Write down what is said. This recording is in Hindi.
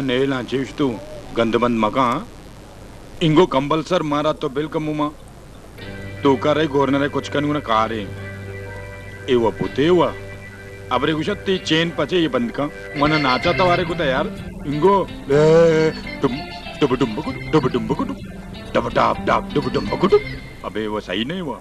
నేలా చేస్తూ గంధమంది మగా ఇంకో కంపల్సర్ మారా తో బిల్కమ్మ తూకారై గోర్నరై కొచ్చుకని కూడా కారే ఏవ పుతేవ అబరి గుషత్తి చైన్ పచే ఈ బందిక మన నాచాత వారే కుతా యార్ ఇంకో ఏ డుమ్ डब डुम्बकुट डब डुम्बकुट डब डाब डाब डब डुम्बकुट अबे वो सही नहीं हुआ